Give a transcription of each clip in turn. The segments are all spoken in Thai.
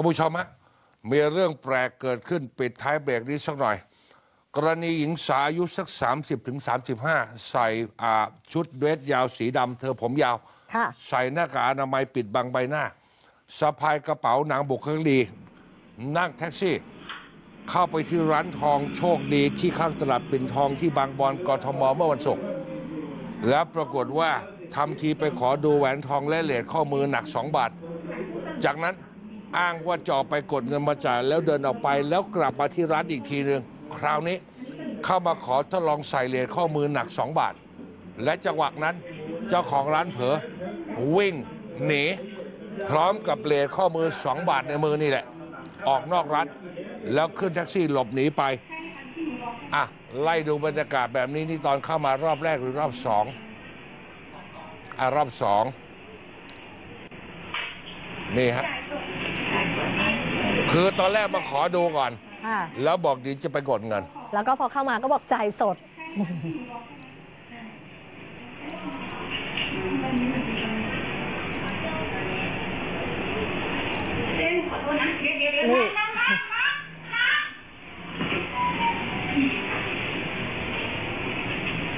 านผู้ชมฮะมีเรื่องแปลกเกิดขึ้นปิดท้ายเบรกนี้สักหน่อย กรณีหญิงสาวอายุสัก 30ถึง35ใส่อ่าชุดเดรสยาวสีดำเธอผมยาวค่ะใส่หน้ากากอนามัยปิดบังใบหน้าสะพายกระเป๋าหนังบุคลิกดี นั่งแท็กซี่ เข้าไปที่ร้านทองโชคดีที่ข้างตลาดปิ่นทองที่บางบอนกทมเมื่อวันศุกร์แล้วปรากฏว่าทำทีไปขอดูแหวนทองและเหรียญข้อมือหนัก2บาท จากนั้น อ้างว่าจะอไปกดเงินมาจ่ายแล้วเดินออกไป แล้วกลับมาที่ร้านอีกทีหนึ่งคราวนี้เข้ามาขอทดลองใส่เหรียญข้อมือหนัก 2 บาท และจังหวะนั้นเจ้าของร้านเผลอวิ่งหนีพร้อมกับเหรียญข้อมือ 2 บาทในมือนี่แหละ ออกนอกร้านแล้วขึ้นแท็กซี่หลบหนีไปอะไล่ดูบรรยากาศแบบนี้นี่ตอนเข้ามารอบแรกหรือรอบสองอะรอบสองนี่ฮะ คือตอนแรกมาขอดูก่อน ค่ะ แล้วบอกเดียวจะไปกดเงิน แล้วก็พอเข้ามาก็บอกจ่ายสด นี่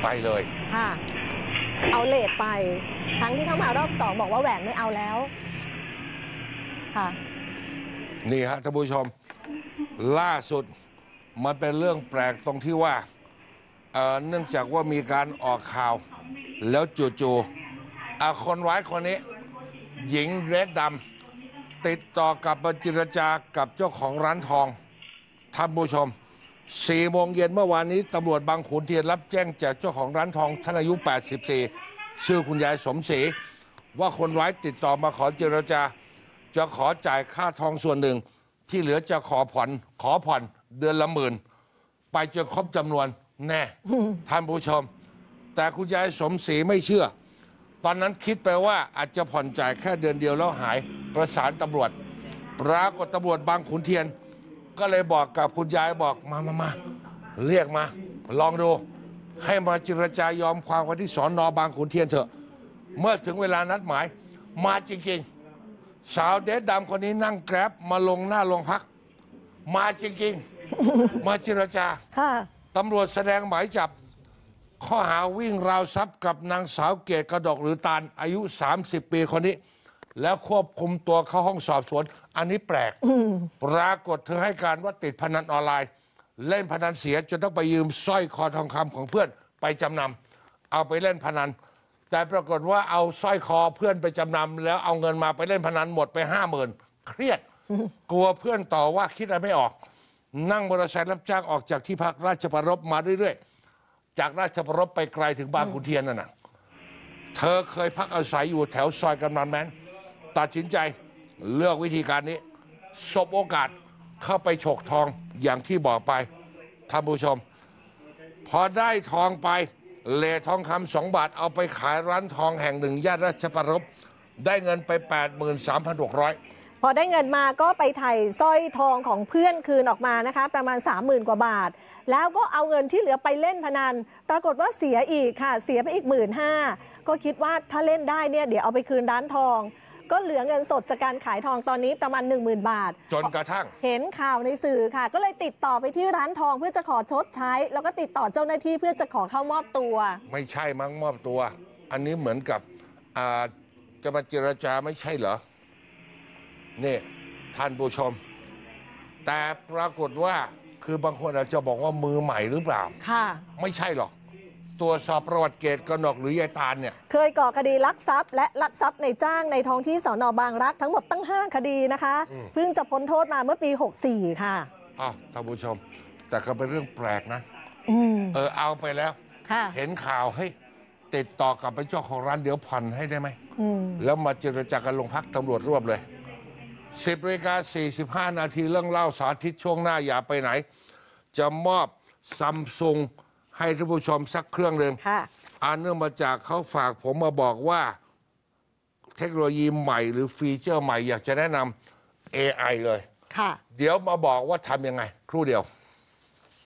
ไปเลย ค่ะ เอาเลทไป ทั้งที่เข้ามารอบสองบอกว่าแหวนไม่เอาแล้ว ค่ะ นี่ฮะท่านผู้ชมล่าสุดมันเป็นเรื่องแปลกตรงที่ว่าเอ่อเนื่องจากว่ามีการออกข่าว แล้วจู่ๆอะคนร้ายคนนี้ หญิงเรดดำติดต่อกลับมาเจรจากับเจ้าของร้านทองท่านผู้ชม4โมงเย็นเมื่อวานนี้ตำรวจบางขุนเทียนรับแจ้งจากเจ้าของร้านทองท่านอายุ 84 ชื่อคุณยายสมศรีว่าคนร้ายติดต่อมาขอเจรจา จะขอจ่ายค่าทองส่วนหนึ่ง ที่เหลือจะขอผ่อนขอผ่อนเดือนละหมื่น ไปจนครบจำนวนแน่ท่านผู้ชม แต่คุณยายสมศรีไม่เชื่อ ตอนนั้นคิดไปว่าอาจจะผ่อนจ่ายแค่เดือนเดียวแล้วหายประสานตำรวจ ปรากฏตำรวจบางขุนเทียน ก็เลยบอกกับคุณยายบอกมามามาเรียกมา ลองดู ให้มาเจรจายอมความกันที่สอนอบางขุนเทียนเถอะ เมื่อถึงเวลานัดหมาย มาจริงๆ สาวเดดดำคนนี้นั่งแกร็บมาลงหน้าโรงพัก มาจริงๆ มาเจรจาค่ะ ตำรวจแสดงหมายจับ ข้อหาวิ่งราวทรัพย์กับนางสาวเกตกระดกหรือตาลอายุ 30 ปีคนนี้ แล้วควบคุมตัวเข้าห้องสอบสวน อันนี้แปลกปรากฏเธอให้การว่าติดพนันออนไลน์ เล่นพนันเสียจนต้องไปยืมสร้อยคอทองคำของเพื่อนไปจำนำเอาไปเล่นพนัน แต่ปรากฏว่าเอาสร้อยคอเพื่อนไปจำนำแล้วเอาเงินมาไปเล่นพนันหมดไปห้าหมื่นเครียด กลัวเพื่อนต่อว่าคิดอะไรไม่ออก นั่งมอเตอร์ไซค์รับจ้างออกจากที่พักราชปรรบมาเรื่อยๆ จากราชปรรบไปไกลถึงบางขุนเทียนน่ะนะเธอเคยพักอาศัยอยู่แถวซอยกำนันแม้นตัดสินใจเลือกวิธีการนี้สบโอกาสเข้าไปฉกทองอย่างที่บอกไปท่านผู้ชม พอได้ทองไป เลทองคำสองบาทเอาไปขายร้านทองแห่งหนึ่งย่านราชประรบได้เงินไป 83,600 พอได้เงินมาก็ไปไถ่สร้อยทองของเพื่อนคืนออกมานะคะ ประมาณ 30,000 กว่าบาท แล้วก็เอาเงินที่เหลือไปเล่นพนัน ปรากฏว่าเสียอีกค่ะ เสียไปอีกหมื่นห้าก็คิดว่าถ้าเล่นได้เนี่ยเดี๋ยวเอาไปคืนร้านทอง ก็เหลือเงินสดจากการขายทองตอนนี้ประมาณ 10,000 บาท จนกระทั่ง เห็นข่าวในสื่อค่ะ ก็เลยติดต่อไปที่ร้านทองเพื่อจะขอชดใช้ แล้วก็ติดต่อเจ้าหน้าที่เพื่อจะขอเข้ามอบตัว ไม่ใช่มั้งมอบตัว อันนี้เหมือนกับอ่าจะมาเจรจาไม่ใช่เหรอนี่ท่านผู้ชม แต่ปรากฏว่าคือบางคนอาจจะบอกว่ามือใหม่หรือเปล่า ค่ะ ไม่ใช่หรอก ตรวจสอบประวัติเกตกระหนกหรือยายตาลเนี่ยเคยก่อคดีลักทรัพย์และลักทรัพย์ในจ้างในท้องที่สอนอบางรักทั้งหมดตั้ง 5 คดีนะคะ เพิ่งจะพ้นโทษมาเมื่อปี 64 ค่ะอ้าวท่านผู้ชม แต่ก็เป็นเรื่องแปลกนะอืมเออเอาไปแล้วค่ะเห็นข่าวให้ยติดต่อกลับไปเจ้าของร้านเดี๋ยวผ่อนให้ได้ไหมอืมแล้วมาเจรจากันลงพักตำรวจรวบเลย10นาฬิกา45นาทีเรื่องเล่าสาธิตช่วงหน้าอย่าไปไหน จะมอบซัมซุง ให้ท่านผู้ชมสักเครื่องหนึ่งค่ะ อันเนื่องมาจากเขาฝากผมมาบอกว่า เทคโนโลยีใหม่หรือฟีเจอร์ใหม่อยากจะแนะนำ AI เลย ค่ะ เดี๋ยวมาบอกว่าทำยังไง ครู่เดียว